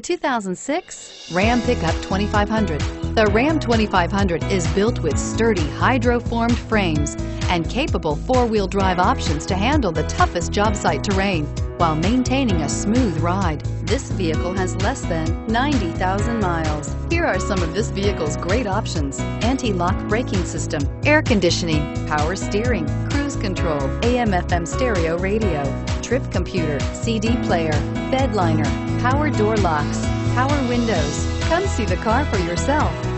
2006 Ram Pickup 2500. The Ram 2500 is built with sturdy hydroformed frames and capable four-wheel drive options to handle the toughest job site terrain while maintaining a smooth ride. This vehicle has less than 90,000 miles. Here are some of this vehicle's great options. Anti-lock braking system, air conditioning, power steering, cruise control, AM FM stereo radio, trip computer, CD player, bed liner, power door locks, power windows. Come see the car for yourself.